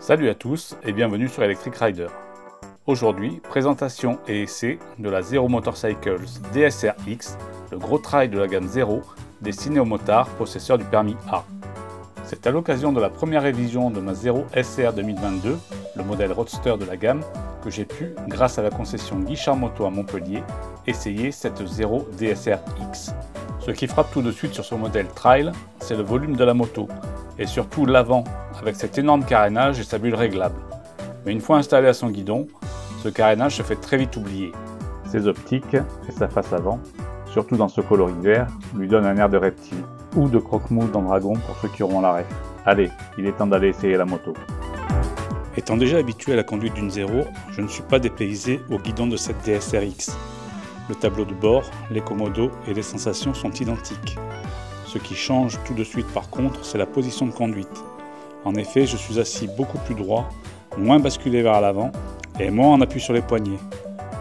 Salut à tous et bienvenue sur Electric Rider. Aujourd'hui, présentation et essai de la Zero Motorcycles DSR X, le gros trail de la gamme Zero destiné aux motards possesseurs du permis A. C'est à l'occasion de la première révision de ma Zero SR 2022, le modèle roadster de la gamme, que j'ai pu, grâce à la concession Guichard Moto à Montpellier, essayer cette Zero DSR X. Ce qui frappe tout de suite sur ce modèle trail, c'est le volume de la moto, et surtout l'avant, avec cet énorme carénage et sa bulle réglable. Mais une fois installé à son guidon, ce carénage se fait très vite oublier. Ses optiques et sa face avant, surtout dans ce coloris vert, lui donnent un air de reptile, ou de croque-mou dans Dragon pour ceux qui auront l'arrêt. Allez, il est temps d'aller essayer la moto. Étant déjà habitué à la conduite d'une zéro, je ne suis pas dépaysé au guidon de cette DSRX. Le tableau de bord, les commodos et les sensations sont identiques. Ce qui change tout de suite par contre, c'est la position de conduite. En effet, je suis assis beaucoup plus droit, moins basculé vers l'avant et moins en appui sur les poignets.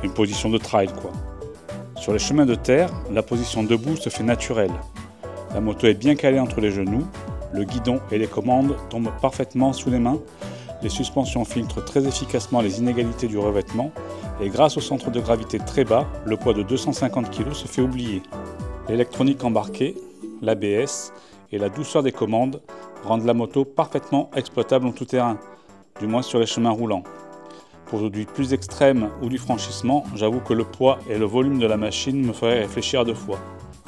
Une position de trail quoi. Sur les chemins de terre, la position debout se fait naturelle. La moto est bien calée entre les genoux, le guidon et les commandes tombent parfaitement sous les mains, les suspensions filtrent très efficacement les inégalités du revêtement et grâce au centre de gravité très bas, le poids de 250 kg se fait oublier. L'électronique embarquée, l'ABS et la douceur des commandes rendent la moto parfaitement exploitable en tout terrain, du moins sur les chemins roulants. Pour du plus extrême ou du franchissement, j'avoue que le poids et le volume de la machine me feraient réfléchir deux fois.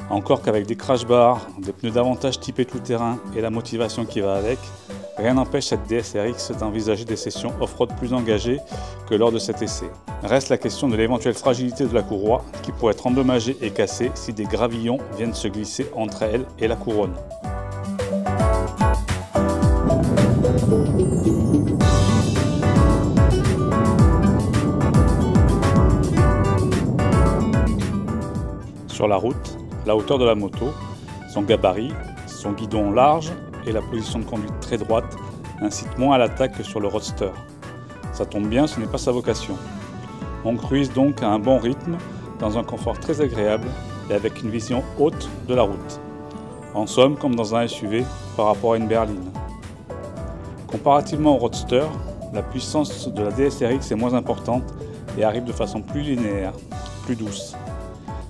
Encore qu'avec des crash bars, des pneus davantage typés tout terrain et la motivation qui va avec, rien n'empêche cette DSRX d'envisager des sessions off-road plus engagées que lors de cet essai. Reste la question de l'éventuelle fragilité de la courroie qui pourrait être endommagée et cassée si des gravillons viennent se glisser entre elle et la couronne. Sur la route, la hauteur de la moto, son gabarit, son guidon large et la position de conduite très droite incitent moins à l'attaque que sur le roadster. Ça tombe bien, ce n'est pas sa vocation. On cruise donc à un bon rythme, dans un confort très agréable et avec une vision haute de la route. En somme, comme dans un SUV par rapport à une berline. Comparativement au roadster, la puissance de la DSRX est moins importante et arrive de façon plus linéaire, plus douce.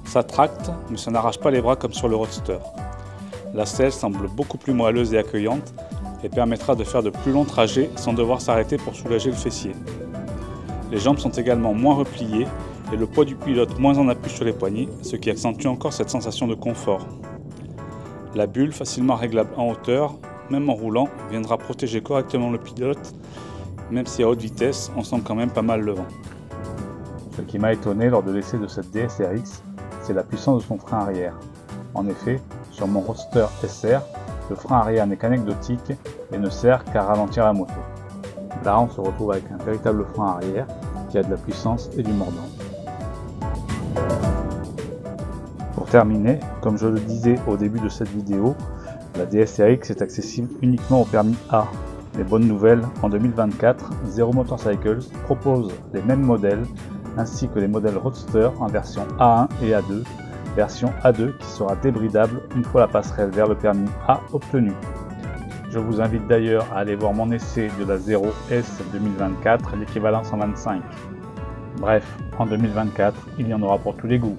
Ça tracte, mais ça n'arrache pas les bras comme sur le Roadster. La selle semble beaucoup plus moelleuse et accueillante et permettra de faire de plus longs trajets sans devoir s'arrêter pour soulager le fessier. Les jambes sont également moins repliées et le poids du pilote moins en appui sur les poignets, ce qui accentue encore cette sensation de confort. La bulle, facilement réglable en hauteur, même en roulant, viendra protéger correctement le pilote, même si à haute vitesse, on sent quand même pas mal le vent. Ce qui m'a étonné lors de l'essai de cette DSRX, c'est la puissance de son frein arrière. En effet, sur mon Roadster SR, le frein arrière n'est qu'anecdotique et ne sert qu'à ralentir la moto. Là, on se retrouve avec un véritable frein arrière qui a de la puissance et du mordant. Pour terminer, comme je le disais au début de cette vidéo, la DSRX est accessible uniquement au permis A. Les bonnes nouvelles, en 2024, Zero Motorcycles propose les mêmes modèles ainsi que les modèles Roadster en version A1 et A2, version A2 qui sera débridable une fois la passerelle vers le permis A obtenu. Je vous invite d'ailleurs à aller voir mon essai de la 0S 2024, l'équivalent 125. Bref, en 2024, il y en aura pour tous les goûts.